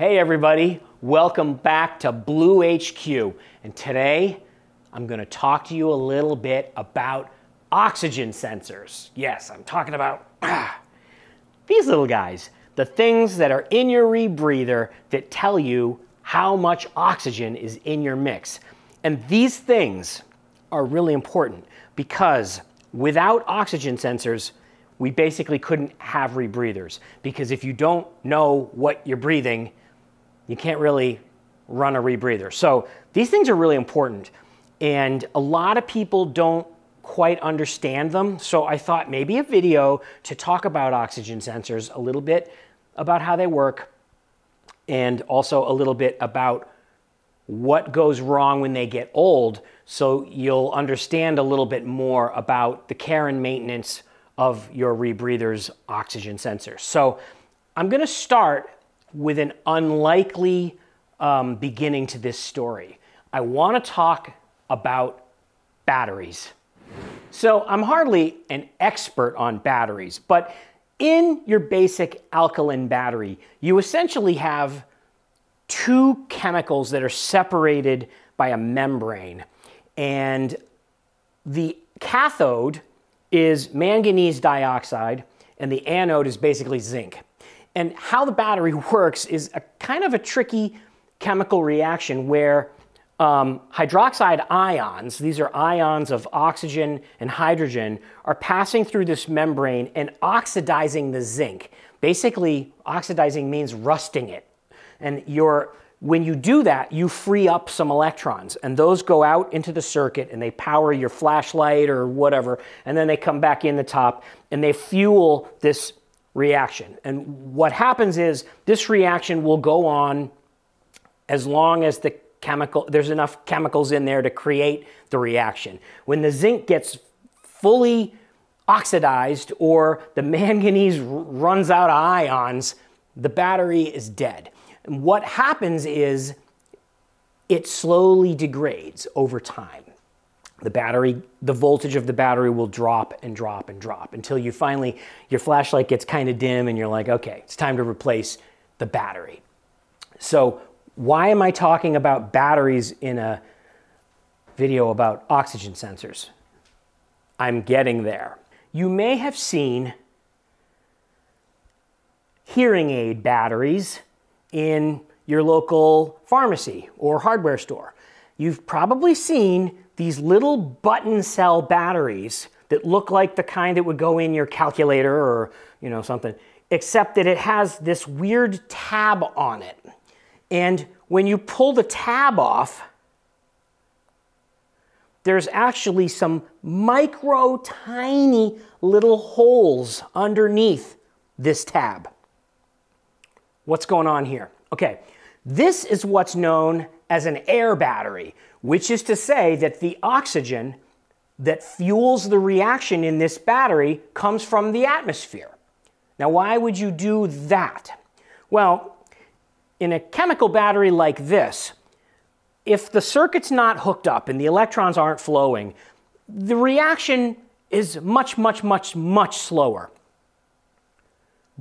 Hey everybody, welcome back to Blue HQ. And today I'm going to talk to you a little bit about oxygen sensors. Yes, I'm talking about ah, these little guys, the things that are in your rebreather that tell you how much oxygen is in your mix. And these things are really important because without oxygen sensors, we basically couldn't have rebreathers because if you don't know what you're breathing, you can't really run a rebreather. So these things are really important. And a lot of people don't quite understand them. So I thought maybe a video to talk about oxygen sensors a little bit, about how they work, and also a little bit about what goes wrong when they get old so you'll understand a little bit more about the care and maintenance of your rebreather's oxygen sensors. So I'm going to start with an unlikely um, beginning to this story. I want to talk about batteries. So, I'm hardly an expert on batteries, but in your basic alkaline battery, you essentially have two chemicals that are separated by a membrane. And the cathode is manganese dioxide, and the anode is basically zinc. And how the battery works is a kind of a tricky chemical reaction where um, hydroxide ions, these are ions of oxygen and hydrogen, are passing through this membrane and oxidizing the zinc. Basically, oxidizing means rusting it. And when you do that, you free up some electrons, and those go out into the circuit and they power your flashlight or whatever, and then they come back in the top and they fuel this reaction. And what happens is this reaction will go on as long as the chemical there's enough chemicals in there to create the reaction. When the zinc gets fully oxidized or the manganese runs out of ions, the battery is dead. And what happens is it slowly degrades over time the battery, the voltage of the battery will drop and drop and drop until you finally, your flashlight gets kind of dim and you're like, okay, it's time to replace the battery. So why am I talking about batteries in a video about oxygen sensors? I'm getting there. You may have seen hearing aid batteries in your local pharmacy or hardware store. You've probably seen these little button cell batteries that look like the kind that would go in your calculator or you know something, except that it has this weird tab on it. And when you pull the tab off, there's actually some micro tiny little holes underneath this tab. What's going on here? Okay, this is what's known as an air battery, which is to say that the oxygen that fuels the reaction in this battery comes from the atmosphere. Now, why would you do that? Well, in a chemical battery like this, if the circuit's not hooked up and the electrons aren't flowing, the reaction is much, much, much, much slower.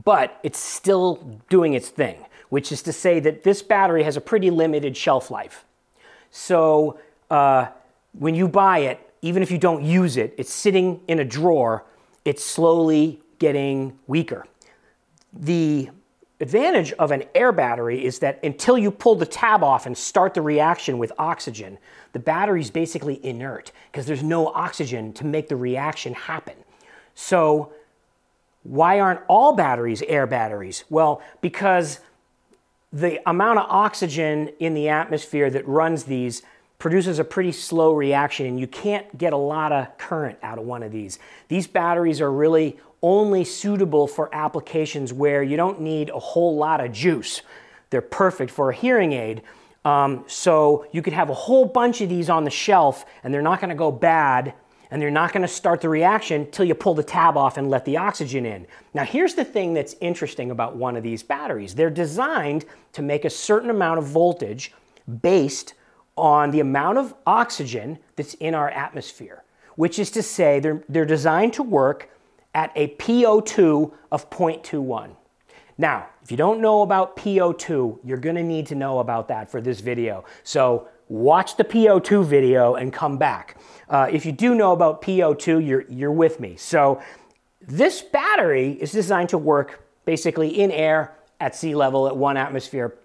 But it's still doing its thing, which is to say that this battery has a pretty limited shelf life. So uh, when you buy it, even if you don't use it, it's sitting in a drawer, it's slowly getting weaker. The advantage of an air battery is that until you pull the tab off and start the reaction with oxygen, the battery is basically inert because there's no oxygen to make the reaction happen. So why aren't all batteries air batteries? Well, because the amount of oxygen in the atmosphere that runs these produces a pretty slow reaction and you can't get a lot of current out of one of these. These batteries are really only suitable for applications where you don't need a whole lot of juice. They're perfect for a hearing aid. Um, so you could have a whole bunch of these on the shelf and they're not going to go bad and they're not going to start the reaction until you pull the tab off and let the oxygen in. Now here's the thing that's interesting about one of these batteries. They're designed to make a certain amount of voltage based on the amount of oxygen that's in our atmosphere, which is to say they're, they're designed to work at a PO2 of 0.21. Now, if you don't know about PO2, you're gonna need to know about that for this video. So watch the PO2 video and come back. Uh, if you do know about PO2, you're, you're with me. So this battery is designed to work basically in air at sea level at one atmosphere.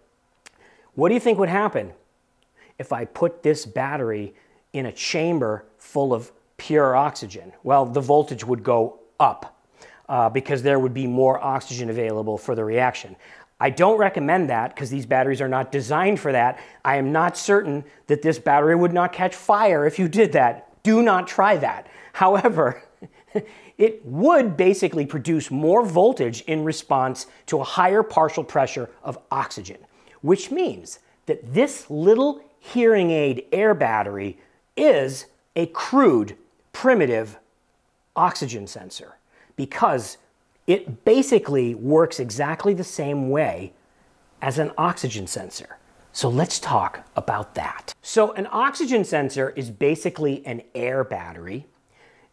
What do you think would happen if I put this battery in a chamber full of pure oxygen? Well, the voltage would go up uh, because there would be more oxygen available for the reaction. I don't recommend that because these batteries are not designed for that. I am not certain that this battery would not catch fire if you did that. Do not try that. However, it would basically produce more voltage in response to a higher partial pressure of oxygen, which means that this little hearing aid air battery is a crude, primitive oxygen sensor because it basically works exactly the same way as an oxygen sensor. So let's talk about that. So an oxygen sensor is basically an air battery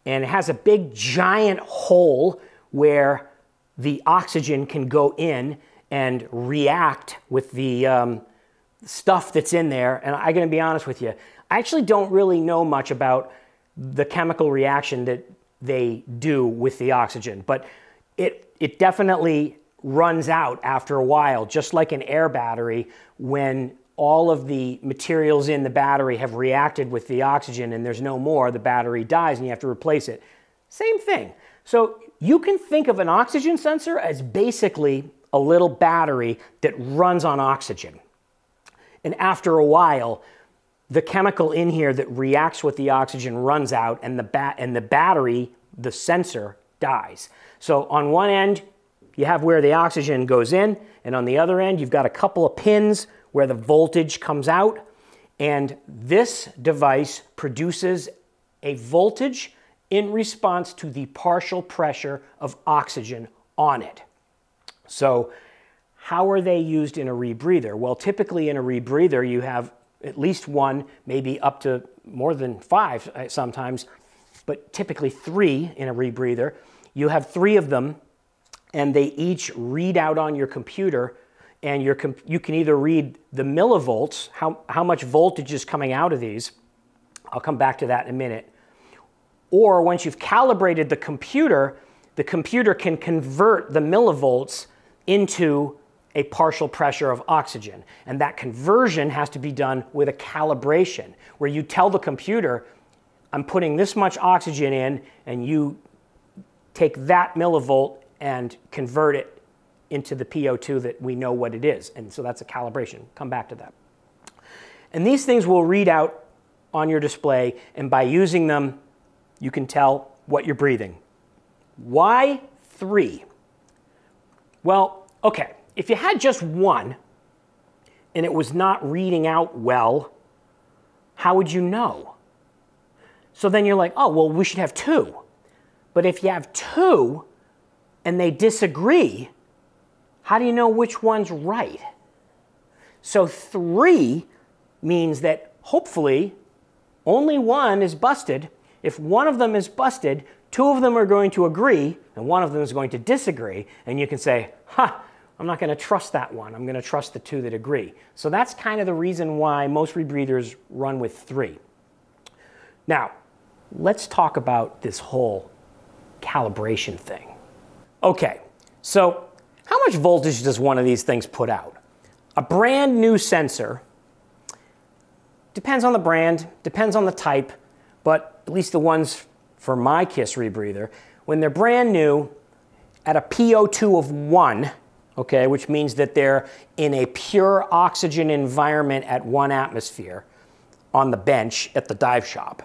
and it has a big giant hole where the oxygen can go in and react with the um, stuff that's in there. And I'm to be honest with you, I actually don't really know much about the chemical reaction that they do with the oxygen, but it, it definitely runs out after a while, just like an air battery when all of the materials in the battery have reacted with the oxygen and there's no more, the battery dies and you have to replace it. Same thing. So you can think of an oxygen sensor as basically a little battery that runs on oxygen. And after a while, the chemical in here that reacts with the oxygen runs out and the, ba and the battery, the sensor, dies. So on one end, you have where the oxygen goes in, and on the other end, you've got a couple of pins where the voltage comes out. And this device produces a voltage in response to the partial pressure of oxygen on it. So how are they used in a rebreather? Well, typically in a rebreather, you have at least one, maybe up to more than five uh, sometimes, but typically three in a rebreather. You have three of them, and they each read out on your computer and you can either read the millivolts, how, how much voltage is coming out of these. I'll come back to that in a minute. Or once you've calibrated the computer, the computer can convert the millivolts into a partial pressure of oxygen. And that conversion has to be done with a calibration, where you tell the computer, I'm putting this much oxygen in, and you take that millivolt and convert it into the PO2 that we know what it is. And so that's a calibration. Come back to that. And these things will read out on your display, and by using them, you can tell what you're breathing. Why three? Well, okay, if you had just one and it was not reading out well, how would you know? So then you're like, oh, well, we should have two. But if you have two and they disagree, how do you know which one's right? So three means that hopefully only one is busted. If one of them is busted, two of them are going to agree and one of them is going to disagree. And you can say, huh, I'm not going to trust that one. I'm going to trust the two that agree. So that's kind of the reason why most rebreathers run with three. Now, let's talk about this whole calibration thing. Okay, so how much voltage does one of these things put out? A brand new sensor depends on the brand, depends on the type, but at least the ones for my KISS rebreather, when they're brand new at a PO2 of 1, okay, which means that they're in a pure oxygen environment at 1 atmosphere on the bench at the dive shop,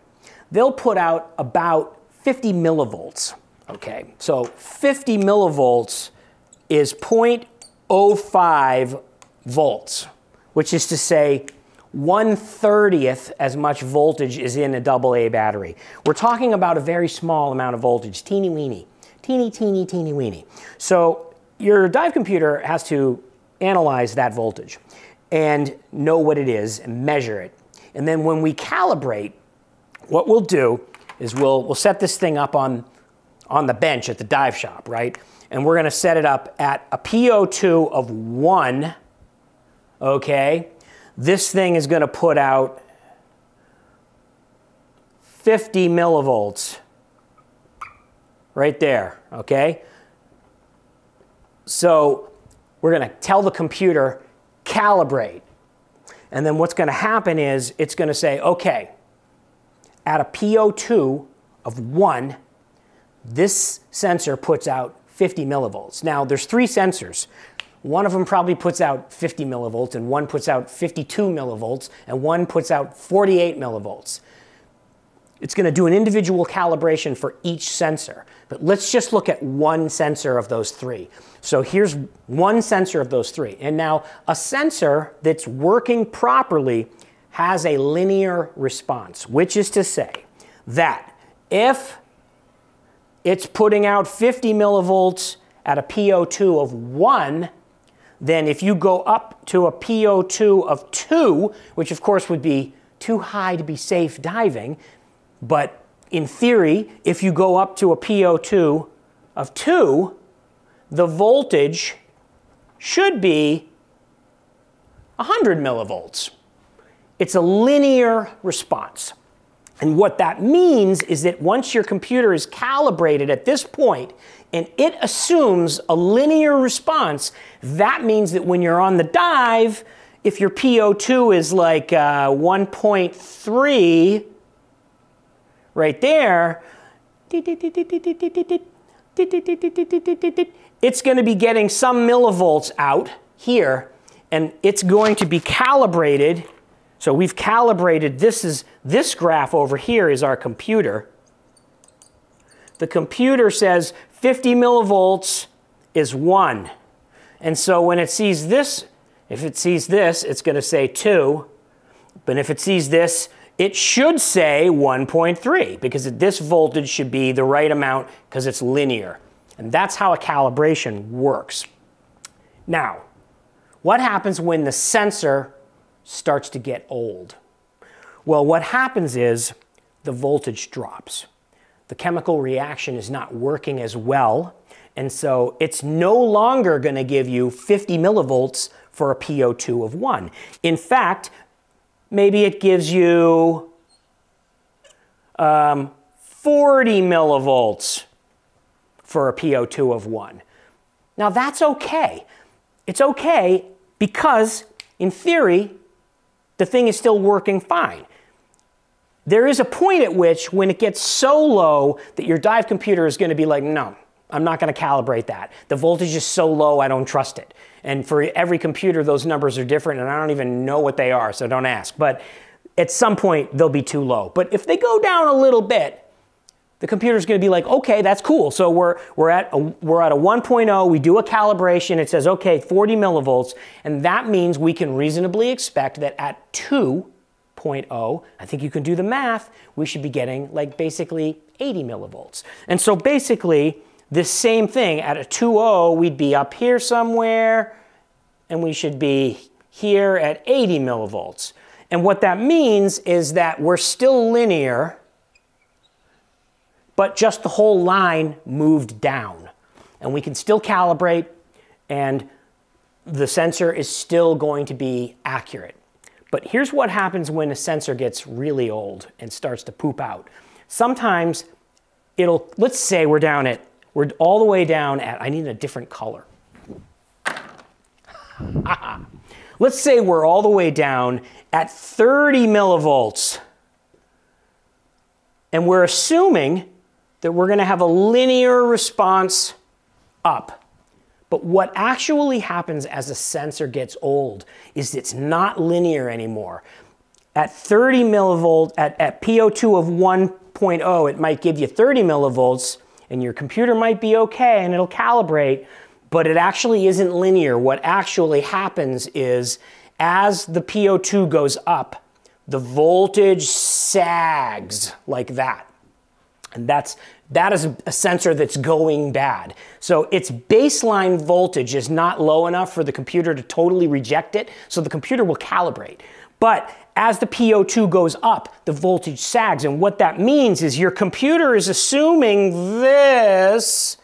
they'll put out about 50 millivolts, okay? So 50 millivolts is 0.05 volts, which is to say 1 30th as much voltage is in a double A battery. We're talking about a very small amount of voltage, teeny weeny, teeny, teeny, teeny weeny. So your dive computer has to analyze that voltage and know what it is and measure it. And then when we calibrate, what we'll do is we'll, we'll set this thing up on on the bench at the dive shop, right? And we're going to set it up at a PO2 of 1, okay? This thing is going to put out 50 millivolts right there, okay? So we're going to tell the computer, calibrate. And then what's going to happen is it's going to say, okay, at a PO2 of 1, this sensor puts out 50 millivolts. Now, there's three sensors. One of them probably puts out 50 millivolts, and one puts out 52 millivolts, and one puts out 48 millivolts. It's going to do an individual calibration for each sensor. But let's just look at one sensor of those three. So here's one sensor of those three. And now a sensor that's working properly has a linear response, which is to say that if it's putting out 50 millivolts at a PO2 of 1, then if you go up to a PO2 of 2, which of course would be too high to be safe diving, but in theory, if you go up to a PO2 of 2, the voltage should be 100 millivolts. It's a linear response. And what that means is that once your computer is calibrated at this point and it assumes a linear response, that means that when you're on the dive, if your PO2 is like uh, 1.3 right there, it's going to be getting some millivolts out here, and it's going to be calibrated. So we've calibrated, this is this graph over here is our computer. The computer says 50 millivolts is 1. And so when it sees this, if it sees this, it's going to say 2. But if it sees this, it should say 1.3 because this voltage should be the right amount because it's linear. And that's how a calibration works. Now, what happens when the sensor starts to get old? Well, what happens is the voltage drops. The chemical reaction is not working as well, and so it's no longer going to give you 50 millivolts for a PO2 of 1. In fact, maybe it gives you um, 40 millivolts for a PO2 of 1. Now that's okay. It's okay because, in theory, the thing is still working fine. There is a point at which, when it gets so low that your dive computer is going to be like, no, I'm not going to calibrate that. The voltage is so low, I don't trust it. And for every computer, those numbers are different, and I don't even know what they are, so don't ask. But at some point, they'll be too low. But if they go down a little bit, the computer's going to be like, okay, that's cool. So we're, we're, at a, we're at a 1.0, we do a calibration, it says, okay, 40 millivolts, and that means we can reasonably expect that at 2.0, I think you can do the math, we should be getting like basically 80 millivolts. And so basically, this same thing, at a 2.0, we'd be up here somewhere, and we should be here at 80 millivolts. And what that means is that we're still linear, but just the whole line moved down. And we can still calibrate, and the sensor is still going to be accurate. But here's what happens when a sensor gets really old and starts to poop out. Sometimes it'll, let's say we're down at, we're all the way down at, I need a different color. let's say we're all the way down at 30 millivolts. And we're assuming that we're going to have a linear response up. But what actually happens as a sensor gets old is it's not linear anymore. At 30 millivolt, at, at PO2 of 1.0, it might give you 30 millivolts, and your computer might be okay and it'll calibrate, but it actually isn't linear. What actually happens is as the PO2 goes up, the voltage sags like that. And that's, that is a sensor that's going bad. So its baseline voltage is not low enough for the computer to totally reject it, so the computer will calibrate. But as the PO2 goes up, the voltage sags. And what that means is your computer is assuming this.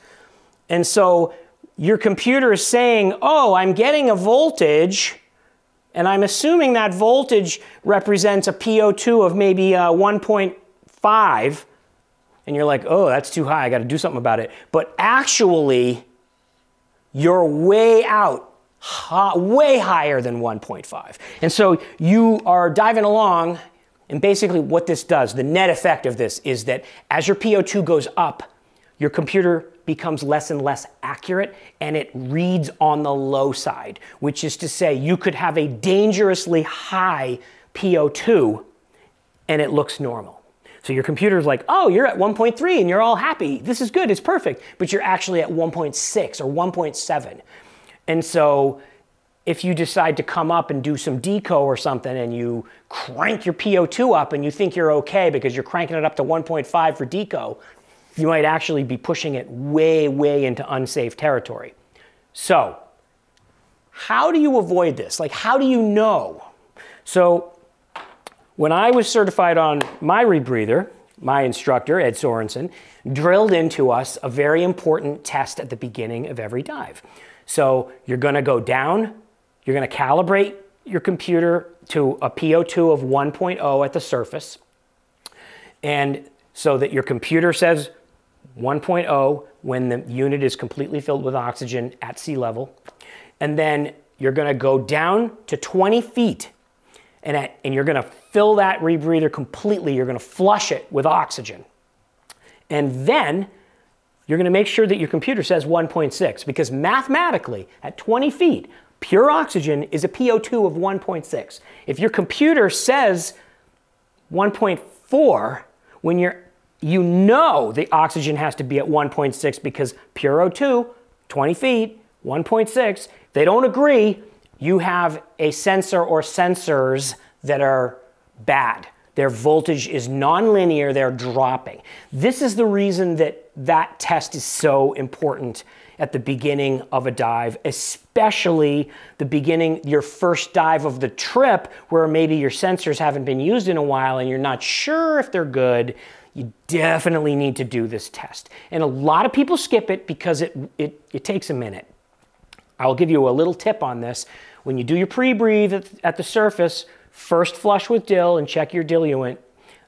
And so your computer is saying, oh, I'm getting a voltage, and I'm assuming that voltage represents a PO2 of maybe uh, 1.5. And you're like, oh, that's too high. I got to do something about it. But actually, you're way out way higher than 1.5. And so you are diving along, and basically what this does, the net effect of this is that as your PO2 goes up, your computer becomes less and less accurate and it reads on the low side, which is to say you could have a dangerously high PO2 and it looks normal. So your computer's like, oh, you're at 1.3 and you're all happy. This is good, it's perfect. But you're actually at 1.6 or 1.7. And so if you decide to come up and do some deco or something and you crank your PO2 up and you think you're okay because you're cranking it up to 1.5 for deco, you might actually be pushing it way, way into unsafe territory. So, how do you avoid this? Like, how do you know? So, when I was certified on my rebreather, my instructor, Ed Sorensen, drilled into us a very important test at the beginning of every dive. So you're going to go down, you're going to calibrate your computer to a PO2 of 1.0 at the surface. And so that your computer says 1.0 when the unit is completely filled with oxygen at sea level. And then you're going to go down to 20 feet and, at, and you're going to fill that rebreather completely. You're going to flush it with oxygen. And then you're going to make sure that your computer says 1.6 because mathematically, at 20 feet, pure oxygen is a PO2 of 1.6. If your computer says 1.4, when you're, you know the oxygen has to be at 1.6 because pure O2, 20 feet, 1.6, they don't agree, you have a sensor or sensors that are bad. Their voltage is nonlinear, they're dropping. This is the reason that that test is so important at the beginning of a dive, especially the beginning, your first dive of the trip, where maybe your sensors haven't been used in a while and you're not sure if they're good. You definitely need to do this test. And a lot of people skip it because it, it, it takes a minute. I'll give you a little tip on this. When you do your pre-breathe at, the surface, First flush with dil and check your diluent,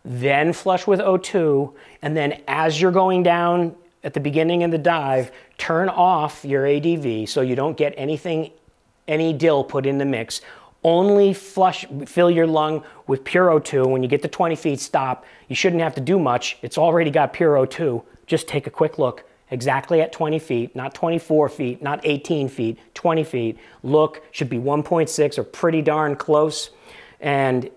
then flush with O2, and then as you're going down at the beginning of the dive, turn off your ADV so you don't get anything, any dil put in the mix. Only flush, fill your lung with pure O2. When you get to 20 feet, stop. You shouldn't have to do much. It's already got pure O2. Just take a quick look exactly at 20 feet, not 24 feet, not 18 feet, 20 feet. Look, should be 1.6 or pretty darn close. And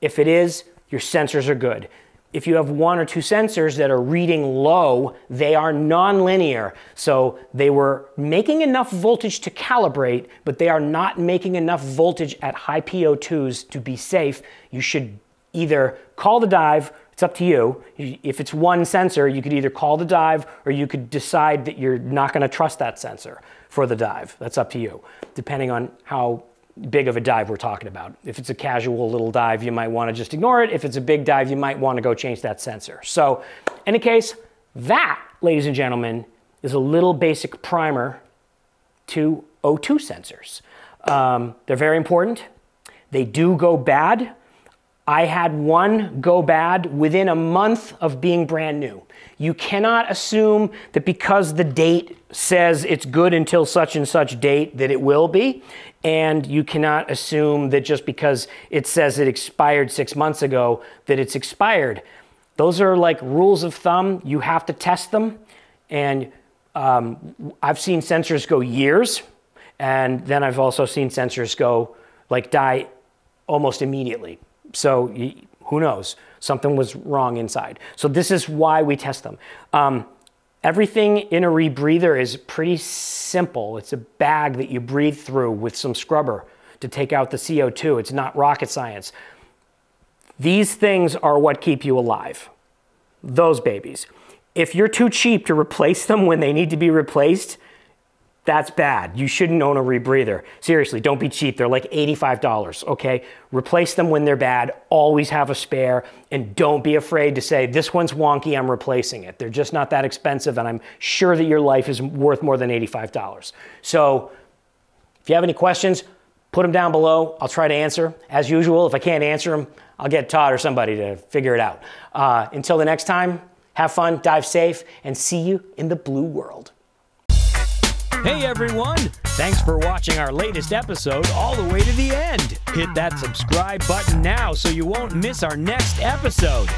if it is, your sensors are good. If you have one or two sensors that are reading low, they are nonlinear. So they were making enough voltage to calibrate, but they are not making enough voltage at high PO2s to be safe. You should either call the dive, it's up to you. If it's one sensor, you could either call the dive or you could decide that you're not going to trust that sensor for the dive. That's up to you, depending on how big of a dive we're talking about. If it's a casual little dive, you might want to just ignore it. If it's a big dive, you might want to go change that sensor. So in any case, that, ladies and gentlemen, is a little basic primer to O2 sensors. Um, they're very important. They do go bad. I had one go bad within a month of being brand new. You cannot assume that because the date says it's good until such and such date that it will be. And you cannot assume that just because it says it expired six months ago that it's expired. Those are like rules of thumb. You have to test them. And um, I've seen sensors go years. And then I've also seen sensors go like die almost immediately. So who knows? Something was wrong inside. So this is why we test them. Um, Everything in a rebreather is pretty simple. It's a bag that you breathe through with some scrubber to take out the CO2. It's not rocket science. These things are what keep you alive. Those babies. If you're too cheap to replace them when they need to be replaced, That's bad. You shouldn't own a rebreather. Seriously, don't be cheap. They're like $85, okay? Replace them when they're bad. Always have a spare. And don't be afraid to say, this one's wonky, I'm replacing it. They're just not that expensive, and I'm sure that your life is worth more than $85. So if you have any questions, put them down below. I'll try to answer. As usual, if I can't answer them, I'll get Todd or somebody to figure it out. Uh, until the next time, have fun, dive safe, and see you in the blue world. Hey everyone! Thanks for watching our latest episode all the way to the end. Hit that subscribe button now so you won't miss our next episode.